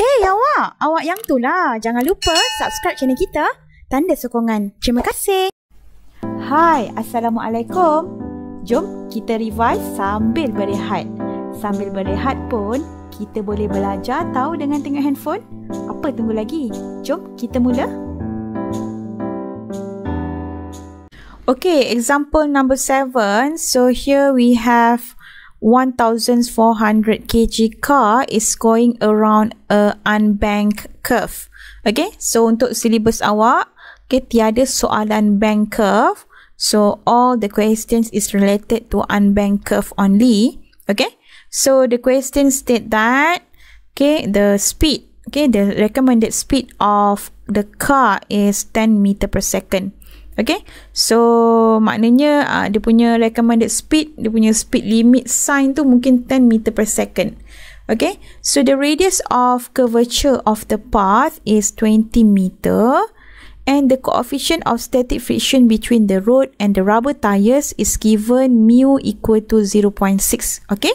Hey awak, awak yang tu lah. Jangan lupa subscribe channel kita. Tanda sokongan. Terima kasih. Hai, Assalamualaikum. Jom kita revise sambil berehat. Sambil berehat pun, kita boleh belajar tahu dengan tengok handphone. Apa tunggu lagi? Jom kita mula. Okay, example number seven. So here we have 1400 kg car is going around a unbanked curve. Okay, so untuk syllabus awak, okay, tiada soalan bank curve. So all the questions is related to unbanked curve only. Okay, so the question state that, okay, the speed, okay, the recommended speed of the car is 10 meter per second. Okay, so maknanya uh, dia punya recommended speed, dia punya speed limit sign tu mungkin 10 meter per second. Okay, so the radius of curvature of the path is 20 meter and the coefficient of static friction between the road and the rubber tires is given mu equal to 0.6. Okay,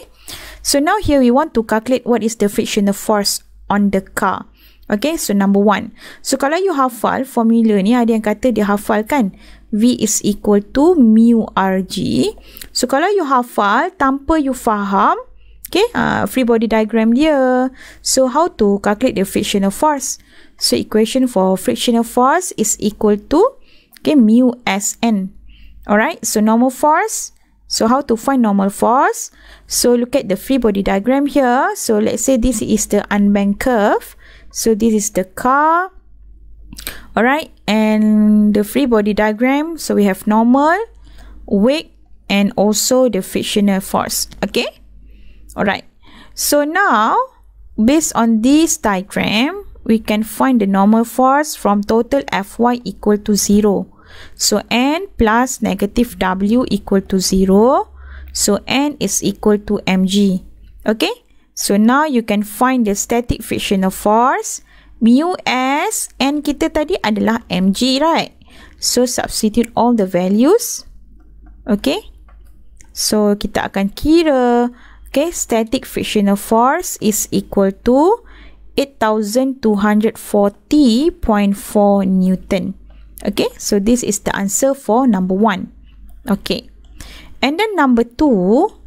so now here we want to calculate what is the frictional force on the car. Okay, so number one. So kalau you hafal formula ni, ada yang kata dia hafal kan? V is equal to mu RG. So kalau you hafal tanpa you faham, okay, uh, free body diagram dia. So how to calculate the frictional force? So equation for frictional force is equal to, okay, mu Sn. Alright, so normal force. So how to find normal force? So look at the free body diagram here. So let's say this is the unbanked curve. So this is the car. Alright, and the free body diagram. So we have normal, weight, and also the frictional force. Okay? Alright. So now, based on this diagram, we can find the normal force from total Fy equal to 0. So N plus negative W equal to 0. So N is equal to mg. Okay? So now you can find the static frictional force mu s and kita tadi adalah mg right. So substitute all the values. Okay. So kita akan kira okay static frictional force is equal to 8240.4 newton. Okay. So this is the answer for number 1. Okay. And then number 2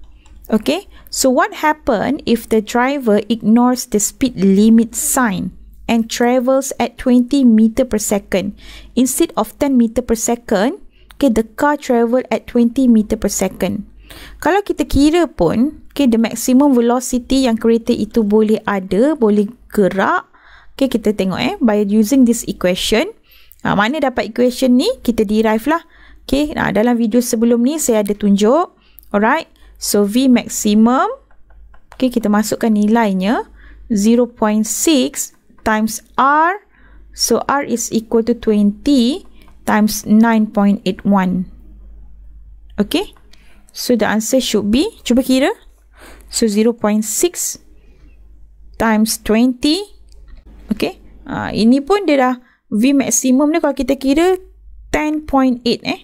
Okay, so what happen if the driver ignores the speed limit sign and travels at 20 meter per second instead of 10 meter per second? Okay, the car travel at 20 meter per second. Kalau kita kira pun, okay, the maximum velocity yang kereta itu boleh ada, boleh gerak. Okay, kita tengok eh, by using this equation. Ha, mana dapat equation ni? Kita derive lah. Okay, nah, dalam video sebelum ni saya ada tunjuk. Alright. So V maximum, okay, kita masukkan nilainya 0.6 times R. So R is equal to 20 times 9.81. Okay. So the answer should be, cuba kira. So 0.6 times 20. Okay. Uh, ini pun dia dah V maximum ni kalau kita kira 10.8 eh.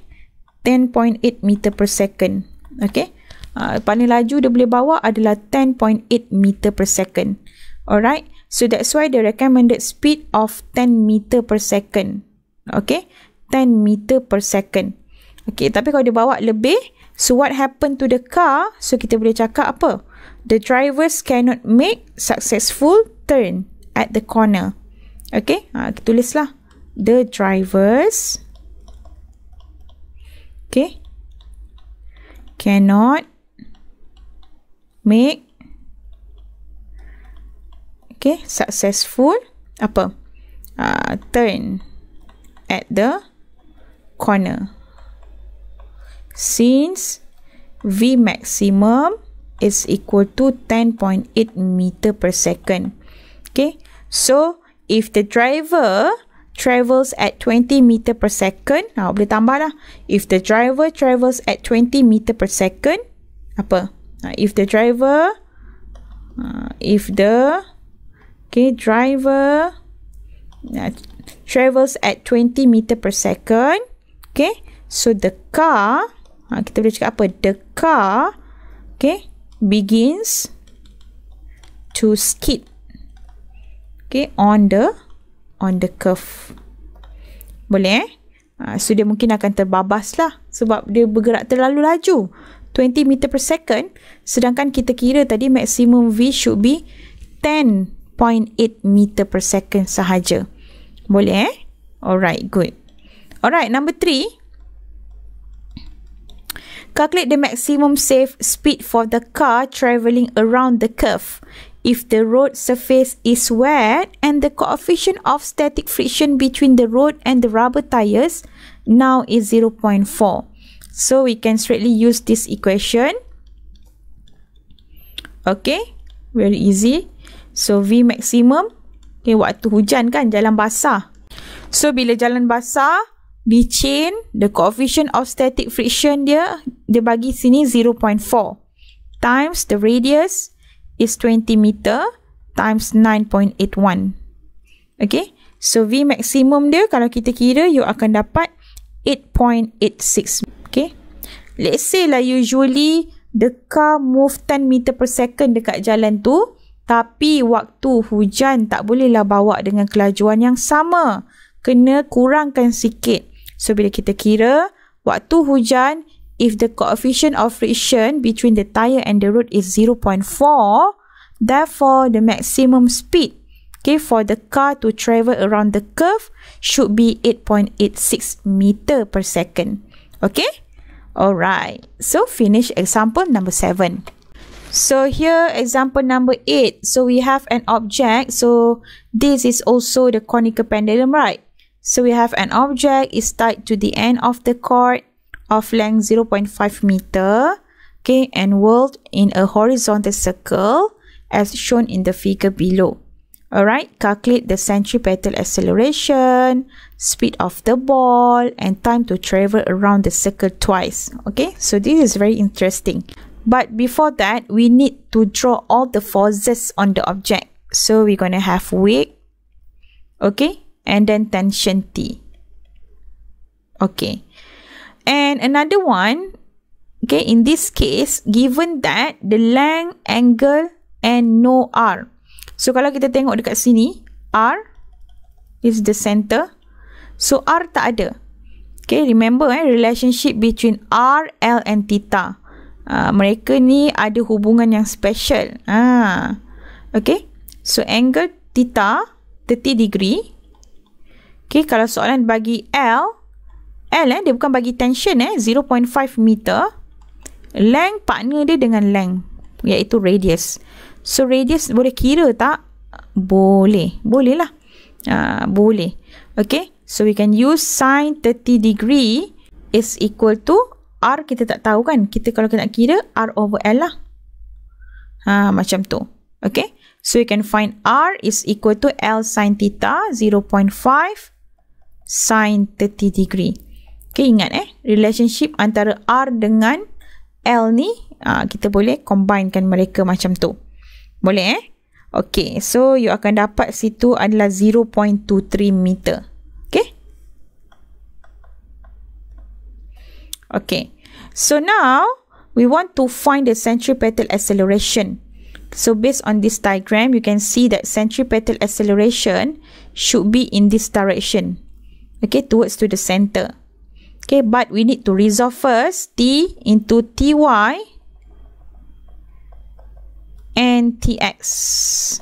10.8 meter per second. Okay uh, paling laju dia boleh bawa adalah 10.8 meter per second. Alright, so that's why the recommended speed of 10 meter per second. Okay, 10 meter per second. Okay, tapi kalau dia bawa lebih, so what happen to the car? So kita boleh cakap apa? The drivers cannot make successful turn at the corner. Okay, uh, kita tulislah. The drivers okay, cannot make. Okay successful. Apa? Uh, turn at the corner. Since v maximum is equal to 10.8 meter per second. Okay so if the driver travels at 20 meter per second nah, boleh tambah lah. If the driver travels at 20 meter per second apa uh, if the driver uh, if the okay driver uh, travels at 20 meter per second okay so the car uh, kita boleh cakap apa the car okay begins to skid Okay, on the on the curve. Boleh eh? Uh, so dia mungkin akan terbabas lah sebab dia bergerak terlalu laju. 20 meter per second sedangkan kita kira tadi maksimum V should be 10.8 meter per second sahaja. Boleh eh? Alright, good. Alright, number 3. Calculate the maximum safe speed for the car travelling around the curve. If the road surface is wet and the coefficient of static friction between the road and the rubber tires now is 0.4. So we can straightly use this equation. Okay, very easy. So V maximum, okay, waktu hujan kan, jalan basah. So bila jalan basah, chain the coefficient of static friction dia, dia bagi sini 0.4 times the radius is 20 meter times 9.81. Okay, so V maximum dia kalau kita kira you akan dapat 8.86. Okay, let's say lah usually the car move 10 meter per second dekat jalan tu tapi waktu hujan tak bolehlah bawa dengan kelajuan yang sama. Kena kurangkan sikit. So bila kita kira waktu hujan if the coefficient of friction between the tire and the road is 0.4 therefore the maximum speed okay for the car to travel around the curve should be 8.86 meter per second okay? Alright so finish example number 7 so here example number 8 so we have an object. So this is also the conical pendulum right? So we have an object. Is tied to the end of the cord of length 0.5 meter okay and whirled in a horizontal circle as shown in the figure below. Alright, calculate the centripetal acceleration, speed of the ball and time to travel around the circle twice. Okay, so this is very interesting. But before that, we need to draw all the forces on the object. So we're going to have weight, okay, and then tension T. Okay. And another one, okay, in this case, given that the length, angle, and no R. So, kalau kita tengok dekat sini, R is the center. So, R tak ada. Okay, remember eh, relationship between R, L and theta. Uh, mereka ni ada hubungan yang special. Ah, okay. So, angle theta 30 degree. Okay, kalau soalan bagi L, L eh, dia bukan bagi tension eh, 0.5 meter. Length partner dia dengan length, iaitu radius. So, radius boleh kira tak? Boleh. Boleh lah. Uh, boleh. Okay. So, we can use sin 30 degree is equal to R kita tak tahu kan. Kita kalau kita nak kira R over L lah. Ha, macam tu. Okay. So, we can find R is equal to L sin theta 0.5 sin 30 degree. Okay, ingat eh, relationship antara R dengan L ni, uh, kita boleh combinekan mereka macam tu. Boleh eh? Okay, so you akan dapat situ adalah 0.23 meter. Okay? Okay, so now we want to find the centripetal acceleration. So based on this diagram, you can see that centripetal acceleration should be in this direction. Okay, towards to the center. Okay, but we need to resolve first T into Ty and Tx.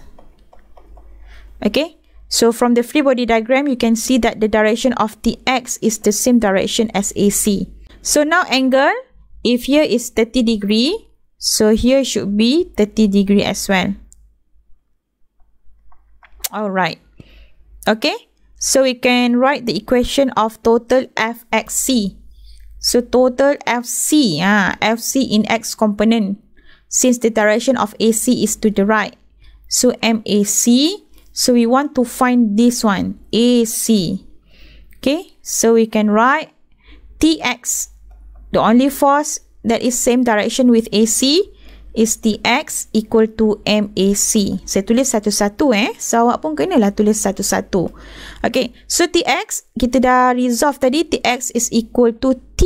Okay, so from the free body diagram, you can see that the direction of Tx is the same direction as AC. So now angle, if here is 30 degree, so here should be 30 degree as well. Alright. Okay. So we can write the equation of total Fxc. So total Fc, ah, Fc in x component since the direction of AC is to the right. So MAC, so we want to find this one, AC. Okay, so we can write Tx, the only force that is same direction with AC is Tx equal to MAC. Saya tulis satu-satu eh. So, awak pun kenalah tulis satu-satu. Okay. So, Tx, kita dah resolve tadi. Tx is equal to T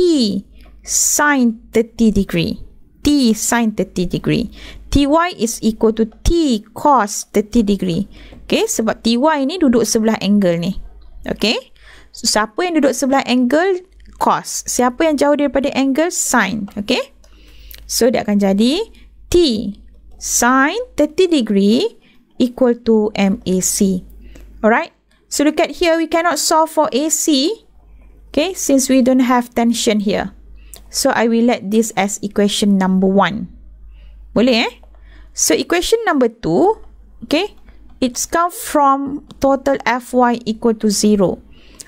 sin 30 degree. T sin 30 degree. Ty is equal to T cos 30 degree. Okay, sebab TY ni duduk sebelah angle ni. Okay. So, siapa yang duduk sebelah angle? Cos. Siapa yang jauh daripada angle? Sin. Okay. So, dia akan jadi T sin 30 degree equal to MAC. Alright. So, look at here. We cannot solve for AC. Okay. Since we don't have tension here. So, I will let this as equation number 1. Boleh eh? So, equation number 2. Okay it's come from total Fy equal to 0.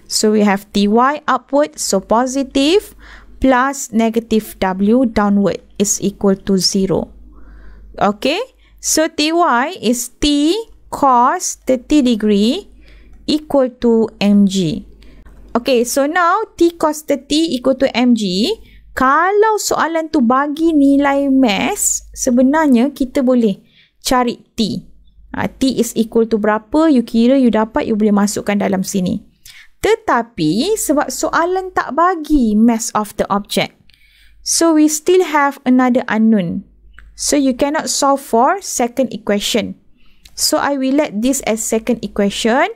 So we have Ty upward, so positive, plus negative W downward is equal to 0. Okay, so Ty is T cos 30 degree equal to mg. Okay, so now T cos 30 equal to mg. Kalau soalan tu bagi nilai mass, sebenarnya kita boleh cari T. Ha, T is equal to berapa, you kira you dapat, you boleh masukkan dalam sini. Tetapi, sebab soalan tak bagi mass of the object. So, we still have another unknown. So, you cannot solve for second equation. So, I will let this as second equation.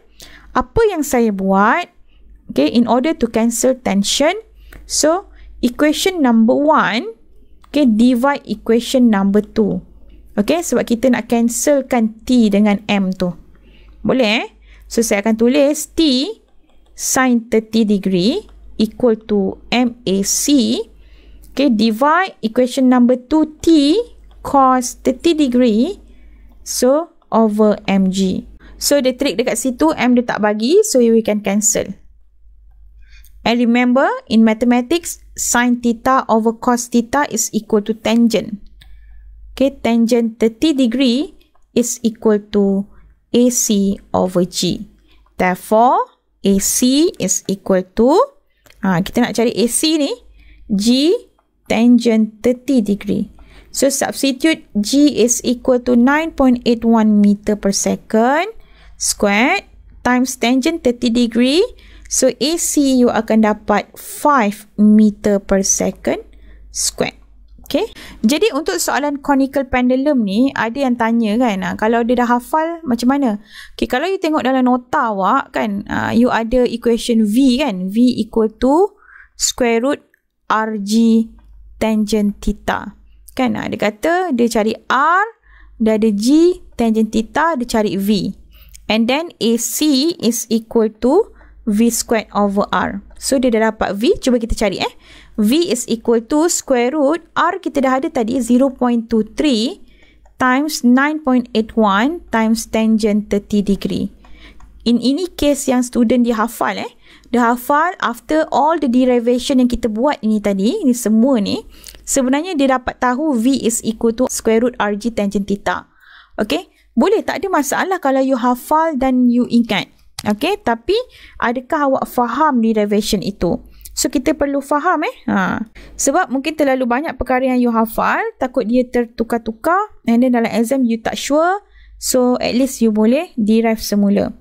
Apa yang saya buat? Okay, in order to cancel tension. So, equation number one. Okay, divide equation number two. Okay, sebab kita nak cancelkan T dengan M tu. Boleh eh? So, saya akan tulis T sin 30 degree equal to MAC. Okay, divide equation number 2 T cos 30 degree. So, over MG. So, the trick dekat situ, M dia tak bagi. So, we can cancel. And remember, in mathematics, sin theta over cos theta is equal to tangent. Okay, tangent 30 degree is equal to AC over G. Therefore, AC is equal to, ha, kita nak cari AC ni, G tangent 30 degree. So, substitute G is equal to 9.81 meter per second squared times tangent 30 degree. So, AC you akan dapat 5 meter per second squared. Okay. Jadi untuk soalan conical pendulum ni, ada yang tanya kan, uh, kalau dia dah hafal macam mana? Okay, kalau you tengok dalam nota awak kan, uh, you ada equation V kan, V equal to square root RG tangent theta. Kan, uh, dia kata dia cari R, dia ada G tangent theta, dia cari V. And then AC is equal to V squared over R. So, dia dah dapat V. Cuba kita cari eh. V is equal to square root R kita dah ada tadi 0.23 times 9.81 times tangent 30 degree. In ini case yang student dia hafal eh. Dia hafal after all the derivation yang kita buat ini tadi, ini semua ni, sebenarnya dia dapat tahu V is equal to square root RG tangent theta. Okay? Boleh tak ada masalah kalau you hafal dan you ingat. Okay? Tapi adakah awak faham derivation itu? So kita perlu faham eh. Ha. Sebab mungkin terlalu banyak perkara yang you hafal, takut dia tertukar-tukar and then dalam exam you tak sure. So at least you boleh derive semula.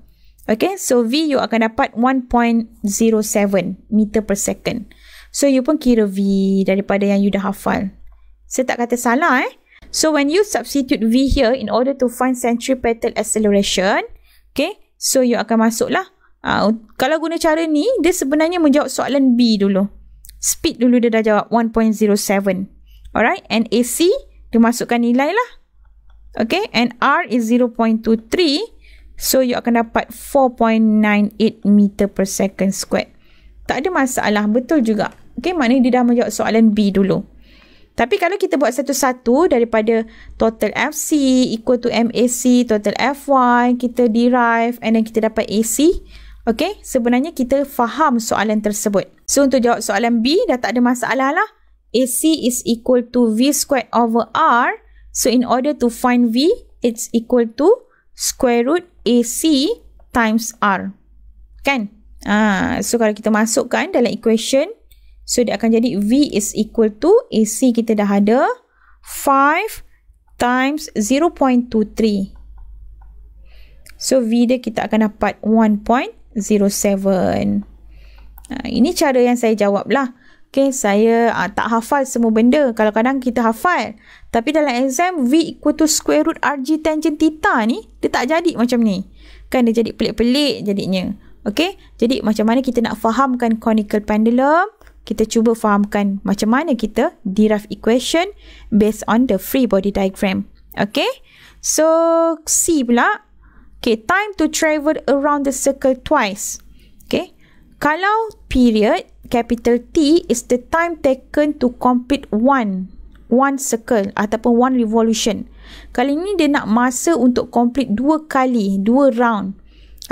Okay, so V you akan dapat 1.07 meter per second. So you pun kira V daripada yang you dah hafal. Saya tak kata salah eh. So when you substitute V here in order to find centripetal acceleration, okay, so you akan masuklah Uh, kalau guna cara ni, dia sebenarnya menjawab soalan B dulu. Speed dulu dia dah jawab 1.07. Alright, and AC, dia masukkan nilai lah. Okay, and R is 0.23. So, you akan dapat 4.98 meter per second squared. Tak ada masalah, betul juga. Okay, maknanya dia dah menjawab soalan B dulu. Tapi kalau kita buat satu-satu daripada total FC equal to MAC, total FY, kita derive and then kita dapat AC, Okay, sebenarnya kita faham soalan tersebut. So, untuk jawab soalan B, dah tak ada masalah lah. AC is equal to V squared over R. So, in order to find V, it's equal to square root AC times R. Kan? Ah, so, kalau kita masukkan dalam equation, so dia akan jadi V is equal to AC kita dah ada 5 times 0.23. So, V dia kita akan dapat 1.23. 07. Ha, ini cara yang saya jawab lah. Okay, saya uh, tak hafal semua benda. Kalau kadang kita hafal. Tapi dalam exam, V equal to square root RG tangent theta ni, dia tak jadi macam ni. Kan dia jadi pelik-pelik jadinya. Okay. Jadi macam mana kita nak fahamkan conical pendulum? Kita cuba fahamkan macam mana kita derive equation based on the free body diagram. Okay. So C pula. Okay. Time to travel around the circle twice. Okay. Kalau period capital T is the time taken to complete one one circle ataupun one revolution. Kali ini dia nak masa untuk complete dua kali, dua round.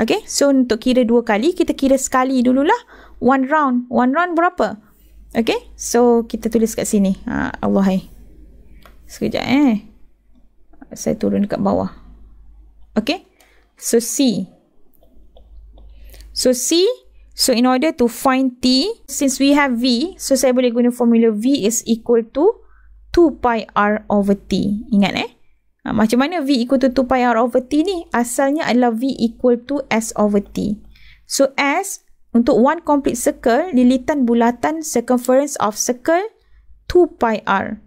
Okay, so untuk kira dua kali, kita kira sekali dululah. One round. One round berapa? Okay, so kita tulis kat sini. Ha, Allah hai. Sekejap eh. Saya turun dekat bawah. Okay, so C. So C, so in order to find T, since we have V, so saya boleh guna formula V is equal to 2 pi r over t. Ingat eh? Ha, macam mana v equal to 2 pi r over t ni? Asalnya adalah v equal to s over t. So s untuk one complete circle, lilitan bulatan circumference of circle 2 pi r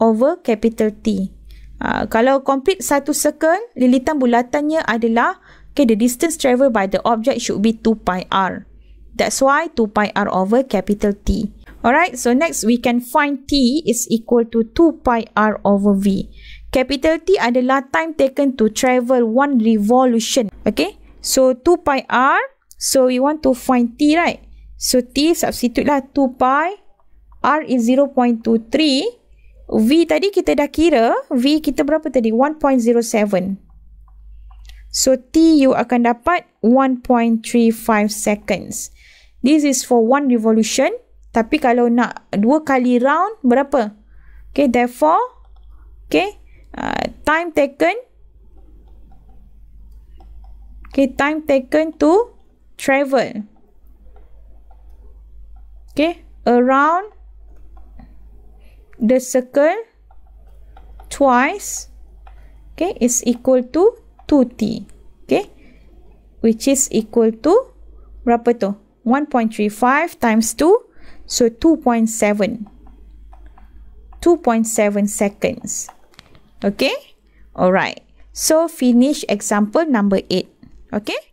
over capital T. Ha, kalau complete satu circle, lilitan bulatannya adalah okay, the distance travel by the object should be 2 pi r. That's why 2 pi r over capital T. Alright, so next we can find T is equal to 2 pi R over V. Capital T adalah time taken to travel one revolution. Okay, so 2 pi R, so we want to find T, right? So T substitute lah 2 pi, R is 0.23. V tadi kita dah kira, V kita berapa tadi? 1.07. So T you akan dapat 1.35 seconds. This is for one revolution. Tapi kalau nak dua kali round, berapa? Okay, therefore, okay, uh, time taken, okay, time taken to travel, okay, around the circle twice, okay, is equal to 2t, okay, which is equal to, berapa tu? 1.35 times 2, So 2.7. 2.7 seconds. Okay? Alright. So finish example number 8. Okay?